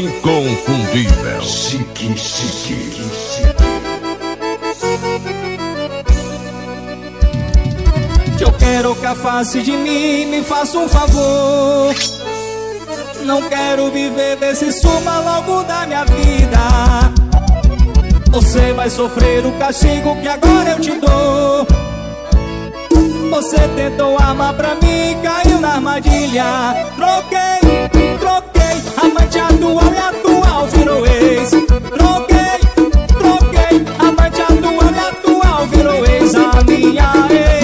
Inconfundível. Chique, chique. Eu quero que afaste de mim, me faça um favor. Não quero viver desse suma logo da minha vida. Você vai sofrer o castigo que agora eu te dou. Você tentou armar pra mim, caiu na armadilha. Troquei, troquei, amante atual e virou ex. Troquei, troquei, amante atual e atual virou ex. A minha ex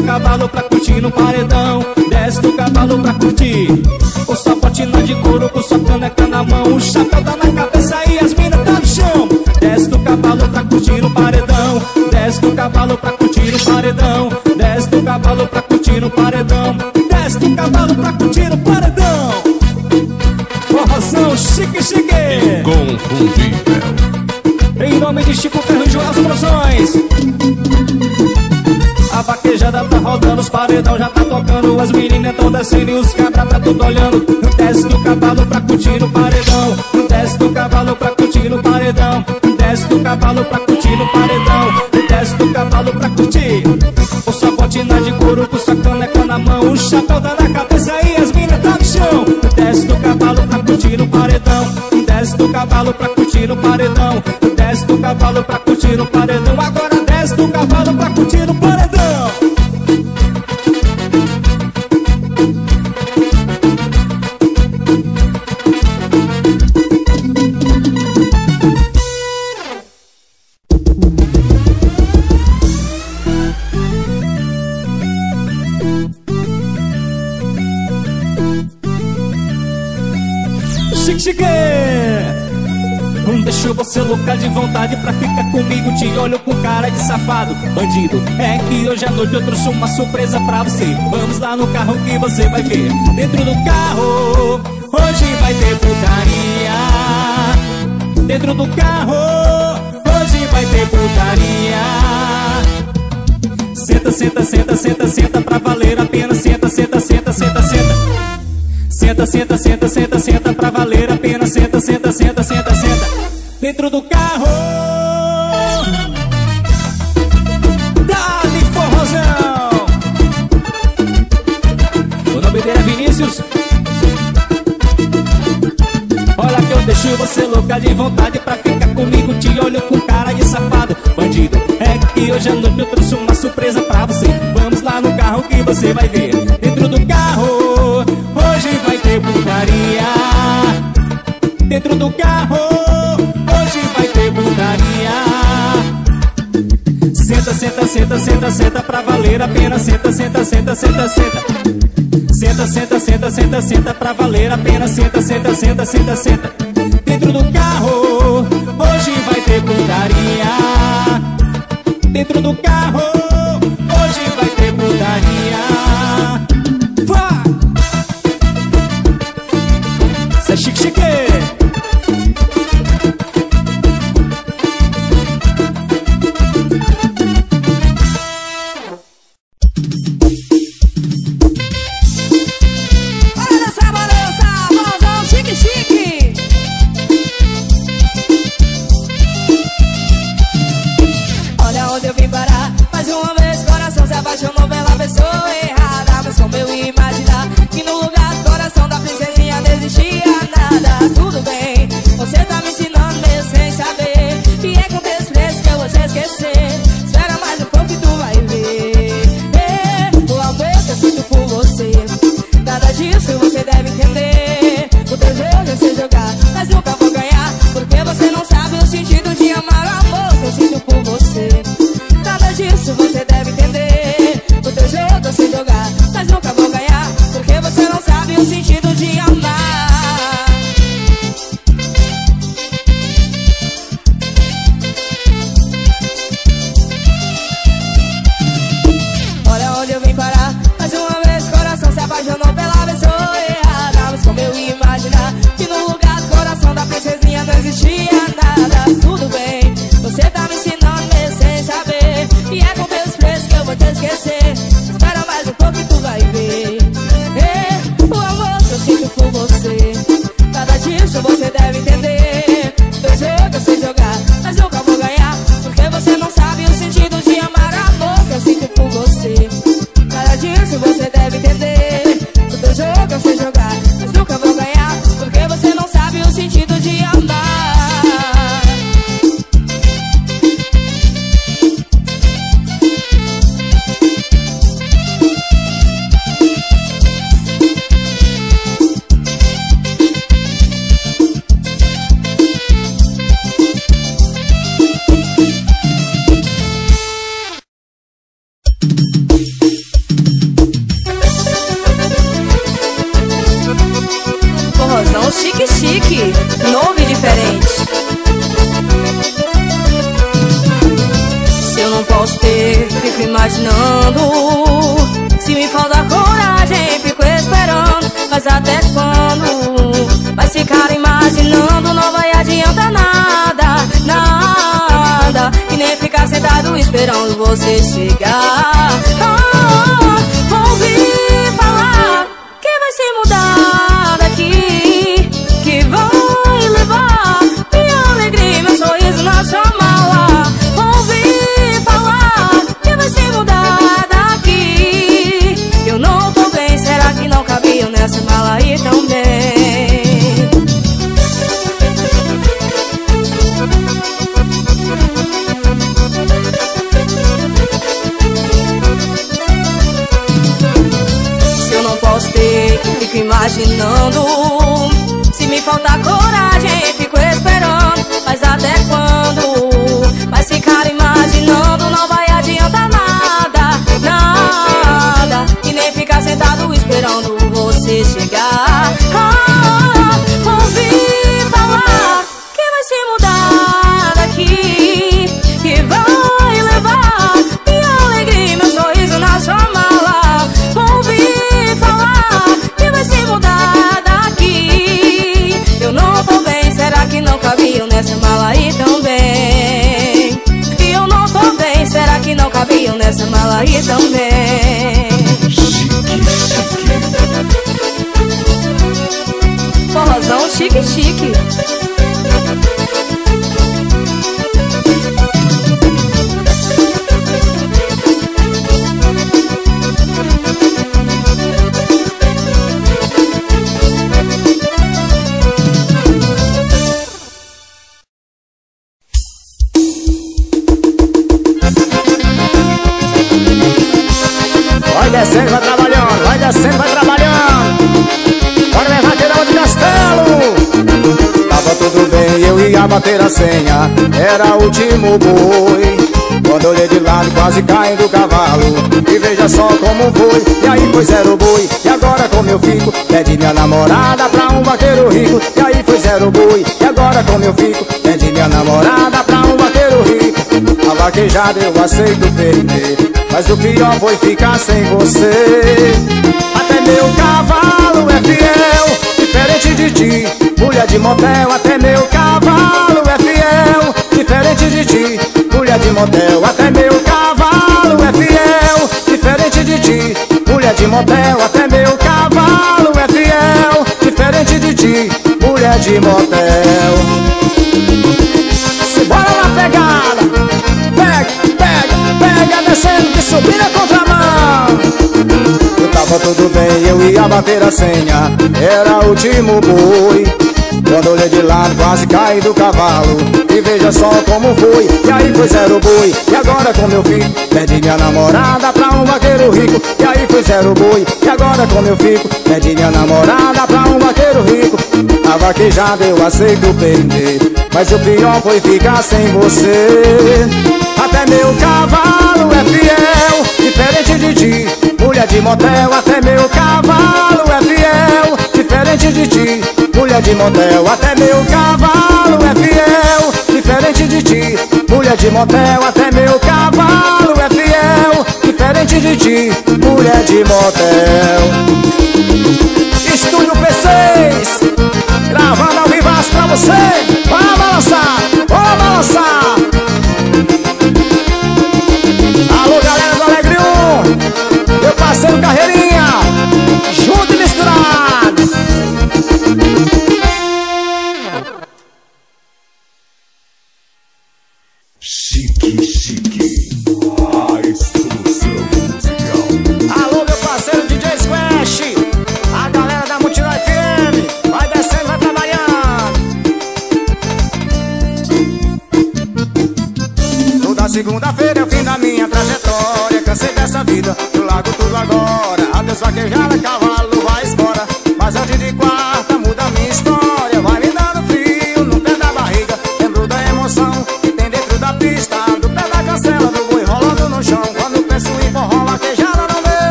do cavalo pra curtir no paredão. Desce do cavalo pra curtir. Sua botina de couro, com sua caneca na mão. O chapéu tá na cabeça paredão já tá tocando As meninas tão descendo e os cabras tá tudo olhando. Desce do cavalo pra curtir no paredão. Desce do cavalo pra curtir no paredão. Desce do cavalo pra curtir no paredão. Desce do cavalo pra curtir. Com sua botina de couro, com sua caneca na mão. O chapéu tá na cabeça e as minas tá no chão. Desce do cavalo pra curtir no paredão. Desce do cavalo pra curtir no paredão. Desce do cavalo pra curtir no paredão. Agora desce do cavalo pra curtir no paredão vontade pra ficar comigo Te olho com cara de safado, bandido É que hoje à noite eu trouxe uma surpresa pra você. Vamos lá no carro que você vai ver. Dentro do carro, hoje vai ter putaria. Dentro do carro, hoje vai ter putaria. Senta, senta, senta, senta, senta pra valer a pena. Senta, senta, senta, senta, senta. Senta, senta, senta, senta, senta pra valer a pena. Senta, senta, senta, senta, senta. Dentro do carro. Dá-lhe forrozão. O nome dele é Vinícius. Olha que eu deixo você louca de vontade pra ficar comigo. Te olho com cara de safado, bandido. É que hoje à noite eu trouxe uma surpresa pra você. Vamos lá no carro que você vai ver. senta, senta, senta pra valer a pena. Senta, senta, senta, senta, senta. Senta, senta, senta, senta, senta pra valer a pena. Senta, senta, senta, senta, senta. Dentro do carro, hoje vai ter putaria. Dentro do carro, hoje vai ter putaria. Chique, chique, novo e diferente. Se eu não posso ter, fico imaginando. Se me falta coragem, fico esperando. Mas até quando? Vai ficar imaginando, não vai adiantar nada, nada. E nem ficar sentado esperando você chegar. Ia bater a senha Era o último boi. Quando olhei de lado quase caí do cavalo E veja só como foi. E aí foi zero boi E agora como eu fico? Pede minha namorada pra um vaqueiro rico. E aí foi zero boi E agora como eu fico? Pede minha namorada pra um vaqueiro rico. A vaquejada eu aceito perder Mas o pior foi ficar sem você. Até meu cavalo é fiel Diferente de ti Mulher de motel Até meu cavalo mulher de motel Até meu cavalo é fiel. Diferente de ti Mulher de motel Até meu cavalo é fiel. Diferente de ti Mulher de motel. Se bora na pegada. Pega, pega, pega Descendo que subir na contramão Eu tava tudo bem Eu ia bater a senha. Era o último boi quando olhei de lado quase caí do cavalo. E veja só como foi E aí foi zero boi E agora como eu fico Pede minha namorada pra um vaqueiro rico. E aí foi zero boi E agora como eu fico Pede minha namorada pra um vaqueiro rico. A vaquejada eu aceito perder Mas o pior foi ficar sem você. Até meu cavalo é fiel Diferente de ti. Mulher de motel Até meu cavalo é fiel Diferente de ti mulher de motel Até meu cavalo é fiel. Diferente de ti Mulher de motel Até meu cavalo é fiel. Diferente de ti Mulher de motel. Estúdio P6 Gravando ao vivaço pra você. Bora balançar, bora balançar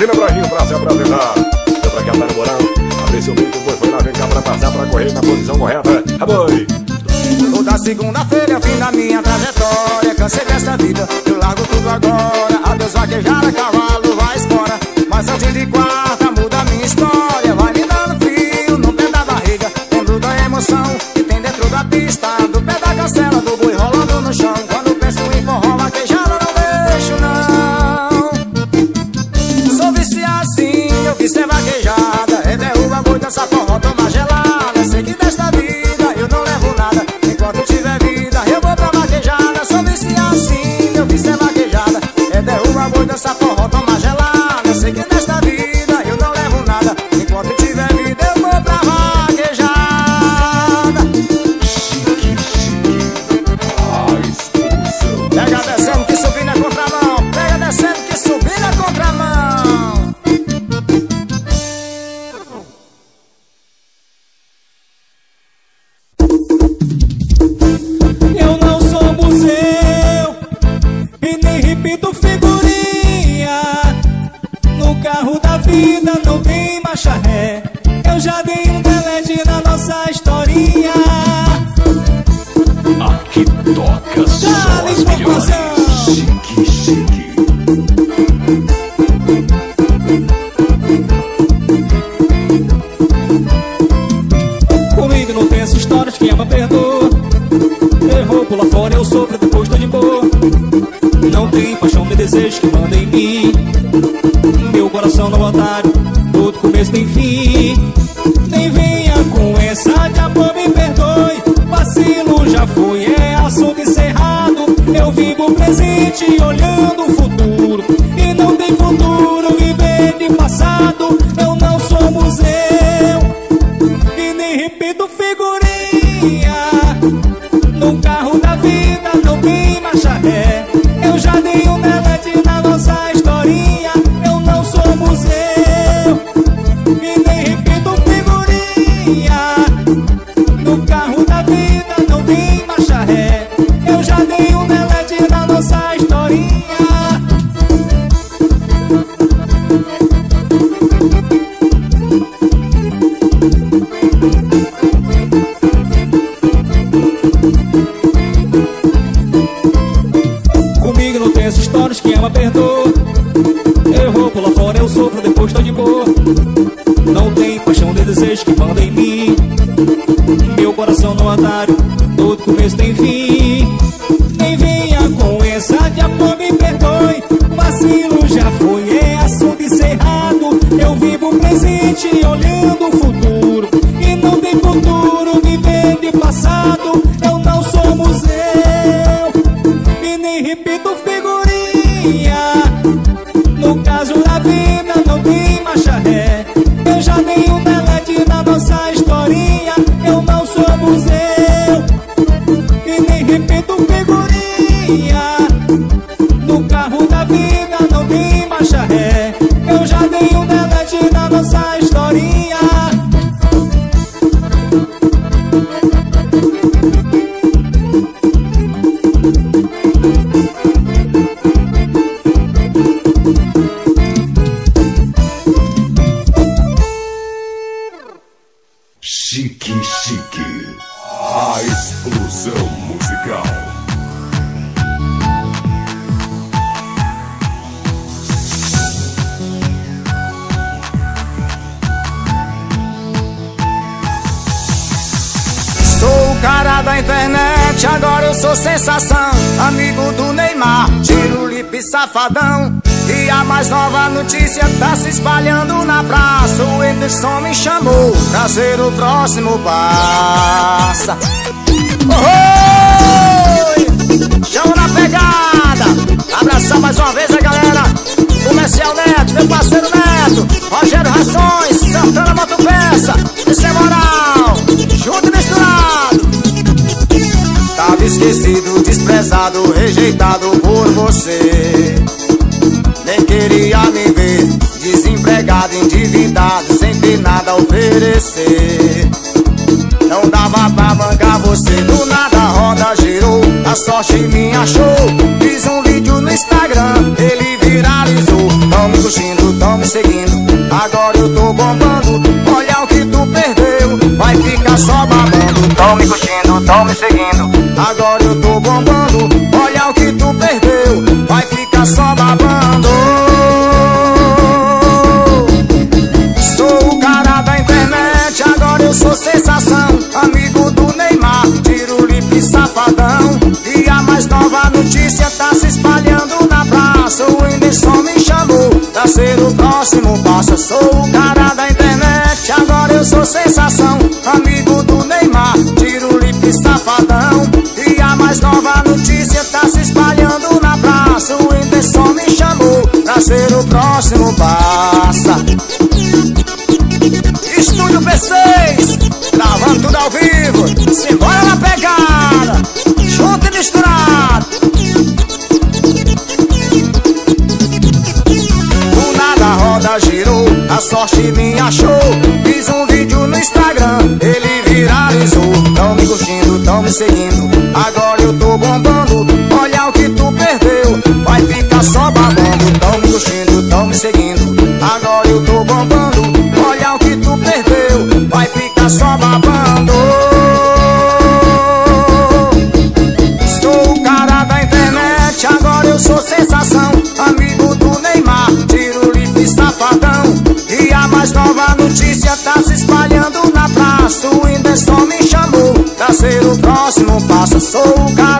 fazendo Brasil pra se apresentar. Eu pra quem tá namorando, abrir seu bico, boi foi lá, vem cá pra passar, pra correr na posição correta. É boi! Toda segunda-feira o fim da minha trajetória Cansei dessa vida, eu largo tudo agora Adeus vaquejada, cavalo vai embora Mas antes de quarta Comigo não tem essa história de quem ama perdoa. Errou, pula fora, eu sofro, depois tô de boa. Não tem paixão nem desejo que manda em mim. Meu coração não otário, todo começo tem fim. Nem venha com essa de amor, me perdoe. Vacilo já foi, é assunto encerrado. vivo o presente olhando o futuro. Figurinha. No carro safadão. E a mais nova notícia tá se espalhando na praça. O Anderson me chamou pra ser o próximo passa. Oi! Chama na pegada! Abraçar mais uma vez a galera. Comercial Neto, meu parceiro Neto. Rogério Rações, Santana Moto Peça. Isso é moral, junto e misturado. Tava esquecido, desprezado, rejeitado por você. Nem queria me ver desempregado, endividado, sem ter nada a oferecer. Não dava pra mangar você, do nada a roda girou, a sorte me achou. Fiz um vídeo no Instagram, ele viralizou. Tão me curtindo, tão me seguindo, agora eu tô bombando. Olha o que tu perdeu, vai ficar só babando. Tão me curtindo, tão me seguindo, agora próximo passo. Eu Sou o cara da internet, agora eu sou sensação. Amigo do Neymar, tiro lip safadão. E a mais nova notícia tá se espalhando na praça. O Whindersson me chamou pra ser o próximo passa. Estúdio P6, gravando tudo ao vivo. Simbora na pegada, me achou. Fiz um vídeo no Instagram, ele viralizou. Tão me curtindo, tão me seguindo. Agora pra ser o próximo passo. Sou o cara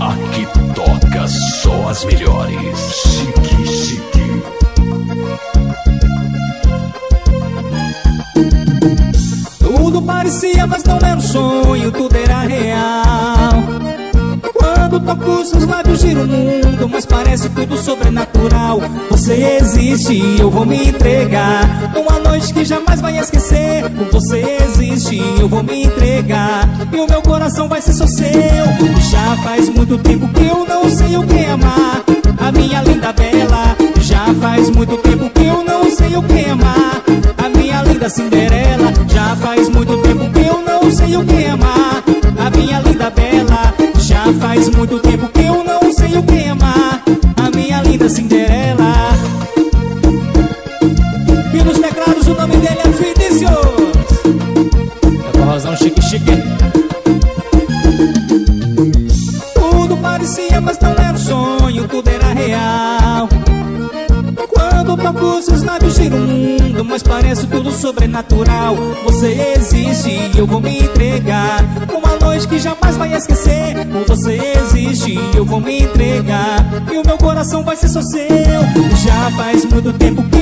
Aqui toca só as melhores. Chique, chique. Tudo parecia, mas não era um sonho, tudo era real. Quando toco seus lábios, gira o mundo, mas parece tudo sobrenatural. Você existe eu vou me entregar. Uma noite que jamais vai esquecer. Você existe eu vou me entregar. E o meu coração vai ser só seu. Já faz muito tempo que eu não sei o que amar. A minha linda bela. Já faz muito tempo que eu não sei o que amar. A minha linda Cinderela. Já faz muito tempo que eu não sei o que amar. Faz muito tempo que eu não sei o que amar. A minha linda Cinderela. E nos teclados o nome dele é Vinícius. É forrozão chique chique. Tudo parecia, mas não era um sonho, tudo era real. Quando toco seus lábios gira o mundo Parece tudo sobrenatural. Você existe e eu vou me entregar. Uma noite que jamais vai esquecer. Você existe e eu vou me entregar. E o meu coração vai ser só seu. Já faz muito tempo que